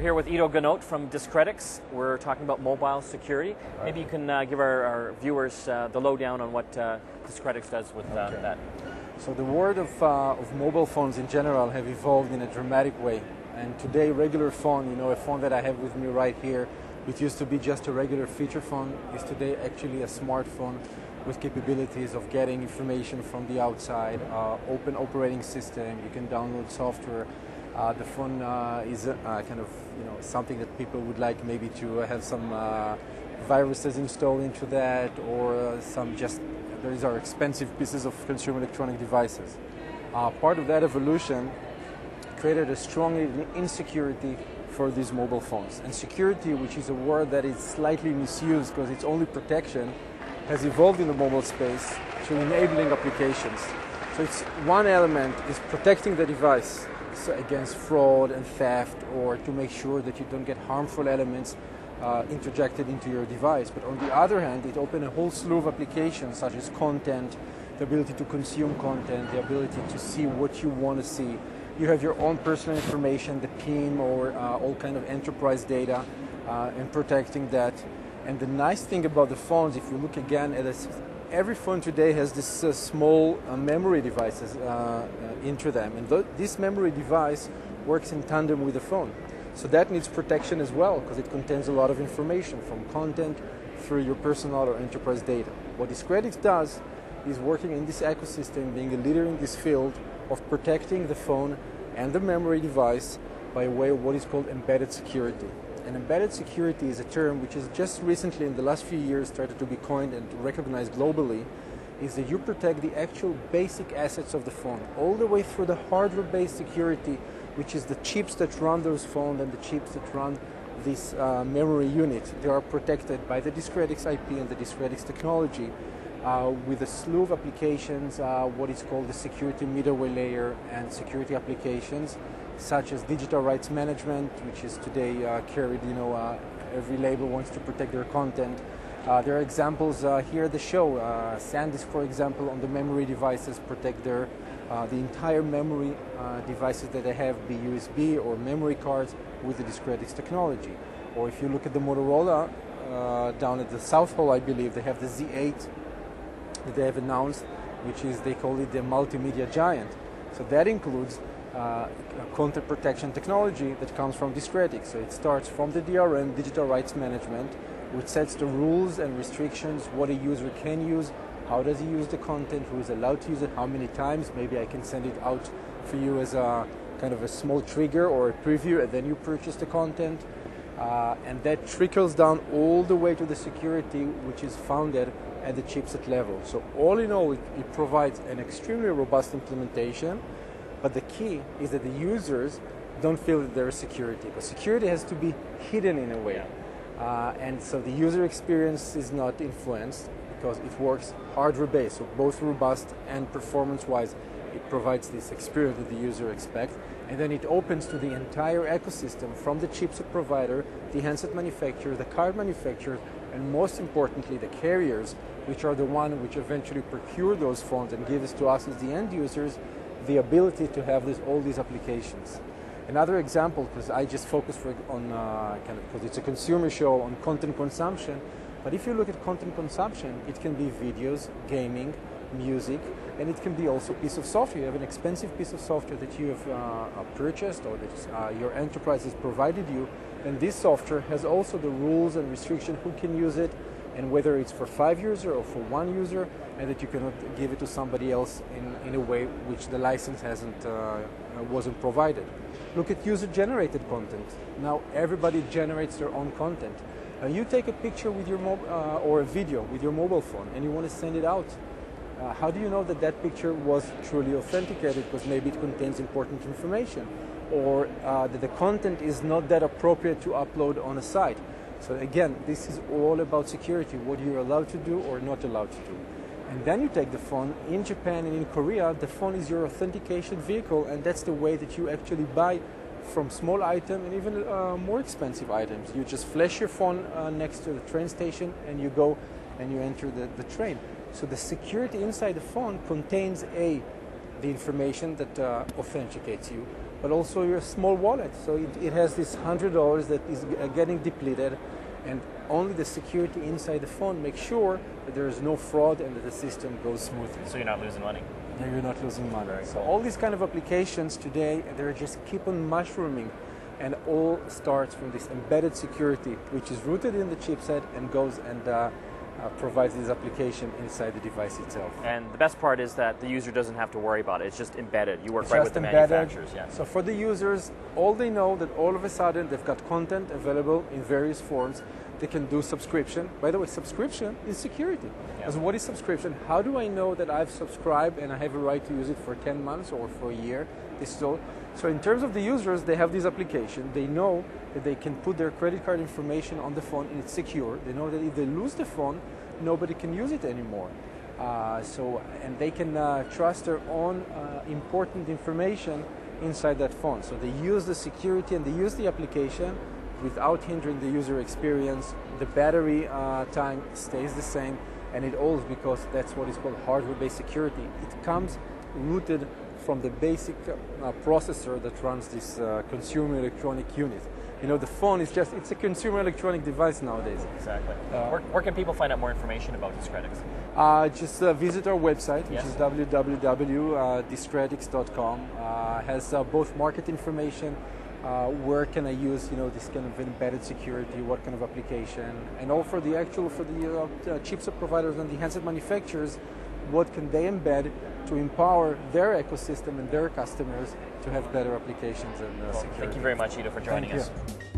We're here with Edo Ganot from Discretix. We're talking about mobile security. Right. Maybe you can uh, give our, our viewers uh, the lowdown on what uh, Discretix does with uh, okay. that. So the world of, uh, of mobile phones in general have evolved in a dramatic way. And today, regular phone, you know, a phone that I have with me right here, which used to be just a regular feature phone, is today actually a smartphone with capabilities of getting information from the outside, uh, open operating system, you can download software, uh, the phone uh, is uh, kind of you know something that people would like maybe to have some uh, viruses installed into that, or uh, some just these are expensive pieces of consumer electronic devices. Uh, part of that evolution created a strong insecurity for these mobile phones. And security, which is a word that is slightly misused because it's only protection, has evolved in the mobile space to enabling applications. So it's one element is protecting the device against fraud and theft or to make sure that you don't get harmful elements uh, interjected into your device. But on the other hand, it opened a whole slew of applications such as content, the ability to consume content, the ability to see what you want to see. You have your own personal information, the PIN or uh, all kind of enterprise data, uh, and protecting that. And the nice thing about the phones, if you look again at a every phone today has this uh, small uh, memory devices uh, uh into them, and th this memory device works in tandem with the phone. So that needs protection as well because it contains a lot of information from content through your personal or enterprise data. What Discretix does is working in this ecosystem, being a leader in this field of protecting the phone and the memory device by way of what is called embedded security. And embedded security is a term which has just recently, in the last few years, started to be coined and recognized globally. Is that you protect the actual basic assets of the phone, all the way through the hardware based security, which is the chips that run those phones and the chips that run this uh, memory unit. They are protected by the Discretix IP and the Discretix technology. Uh, with a slew of applications, uh, what is called the security middleware layer and security applications such as digital rights management, which is today uh, carried, you know, uh, every label wants to protect their content. Uh, there are examples uh, here at the show. Uh, SanDisk, for example, on the memory devices protect their uh, the entire memory devices that they have, be USB or memory cards with the Discretix technology. Or if you look at the Motorola down at the South Hall, I believe they have the Z8 that they have announced, which is they call it the multimedia giant. So that includes uh, content protection technology that comes from Discretix. So it starts from the DRM, digital rights management, which sets the rules and restrictions, what a user can use, how does he use the content, who is allowed to use it, how many times. Maybe I can send it out for you as a kind of a small trigger or a preview, and then you purchase the content. Uh, and that trickles down all the way to the security, which is founded at the chipset level. So all in all, it, it provides an extremely robust implementation but the key is that the users don't feel that there is security because security has to be hidden in a way. Uh, and so the user experience is not influenced because it works hardware based, so both robust and performance wise, it provides this experience that the user expects. And then it opens to the entire ecosystem from the chipset provider, the handset manufacturer, the card manufacturer, and most importantly, the carriers, which are the one which eventually procure those phones and give it to us as the end users the ability to have this, all these applications. Another example, because I just focus for, on uh, kind of because it's a consumer show on content consumption. But if you look at content consumption, it can be videos, gaming, music, and it can be also a piece of software. You have an expensive piece of software that you have uh, uh purchased or that uh, your enterprise has provided you, and this software has also the rules and restrictions who can use it, and whether it's for five users or for one user, and that you cannot give it to somebody else in, in a way which the license hasn't uh, uh wasn't provided. Look at user-generated content. Now everybody generates their own content. Uh, you take a picture with your uh, or a video with your mobile phone, and you want to send it out. Uh, how do you know that that picture was truly authenticated? Because maybe it contains important information, or uh, that the content is not that appropriate to upload on a site. So again, this is all about security, what you're allowed to do or not allowed to do. And then you take the phone. In Japan and in Korea, the phone is your authentication vehicle, and that's the way that you actually buy from small item and even uh, more expensive items. You just flash your phone uh, next to the train station, and you go and you enter the, the train. So the security inside the phone contains a the information that uh, authenticates you, but also your small wallet. So it, it has this hundred dollars that is uh, getting depleted, and only the security inside the phone makes sure that there is no fraud and that the system goes smoothly. So you're not losing money. And you're not losing money. Very so cool. all these kind of applications today, they're just keep on mushrooming, and all starts from this embedded security, which is rooted in the chipset and goes and. Uh, uh, provides this application inside the device itself. And the best part is that the user doesn't have to worry about it. It's just embedded. You work It's right with the embedded. manufacturers. Yeah. So for the users, all they know that all of a sudden they've got content available in various forms. They can do subscription. By the way, subscription is security. Yeah. Because what is subscription? How do I know that I've subscribed and I have a right to use it for 10 months or for a year? This is all. So in terms of the users, they have this application. They know that they can put their credit card information on the phone and it's secure. They know that if they lose the phone, nobody can use it anymore. Uh, so, and they can uh, trust their own uh, important information inside that phone. So they use the security and they use the application without hindering the user experience. The battery uh, time stays the same, and it all is because that's what is called hardware-based security. It comes rooted from the basic uh, processor that runs this uh, consumer electronic unit. You know, the phone is just, it's a consumer electronic device nowadays. Exactly. Uh, where, where can people find out more information about Discretix? Uh, just uh, visit our website, which Yes. is www.discretix.com. Uh, has uh, both market information, uh, where can I use, you know, this kind of embedded security, what kind of application, and all for the actual for the uh, uh, chipset providers and the handset manufacturers, what can they embed to empower their ecosystem and their customers to have better applications and uh, Well, security. thank you very much, Edo, for joining Thank us. you.